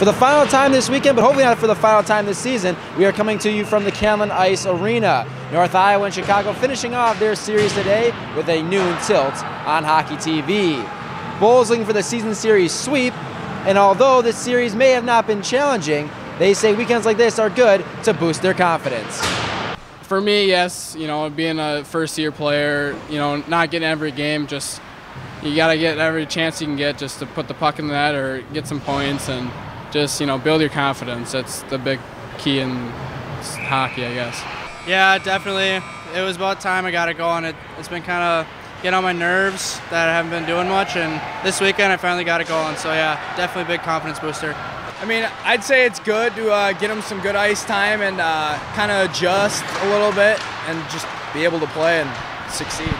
For the final time this weekend, but hopefully not for the final time this season, we are coming to you from the Cameron Ice Arena. North Iowa and Chicago finishing off their series today with a noon tilt on Hockey TV. Bulls looking for the season series sweep, and although this series may have not been challenging, they say weekends like this are good to boost their confidence. For me, yes, you know, being a first year player, you know, not getting every game, just you got to get every chance you can get just to put the puck in the net or get some points and just you know build your confidence. That's the big key in hockey, I guess. Yeah, definitely. It was about time I got it going. It, it's been kind of getting on my nerves that I haven't been doing much, and this weekend I finally got it going. So yeah, definitely a big confidence booster. I mean, I'd say it's good to uh, get them some good ice time and uh, kind of adjust a little bit and just be able to play and succeed.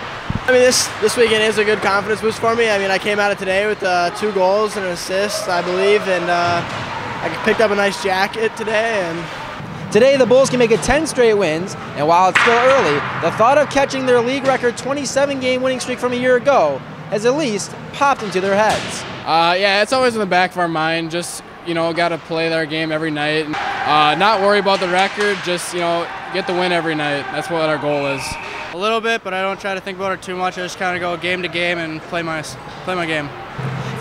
I mean, this this weekend is a good confidence boost for me. I mean, I came out of today with uh, two goals and an assist, I believe, and uh, I picked up a nice jacket today. And today, the Bulls can make it 10 straight wins, and while it's still early, the thought of catching their league record 27-game winning streak from a year ago has at least popped into their heads. Uh, yeah, it's always in the back of our mind. Just you know, got to play their game every night. Uh, not worry about the record. Just you know, get the win every night. That's what our goal is. A little bit, but I don't try to think about it too much. I just kind of go game to game and play my play my game.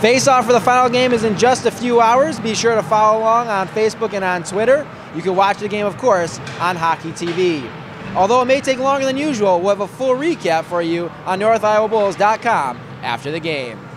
Face off for the final game is in just a few hours. Be sure to follow along on Facebook and on Twitter. You can watch the game, of course, on Hockey TV. Although it may take longer than usual, we'll have a full recap for you on NorthIowaBulls.com after the game.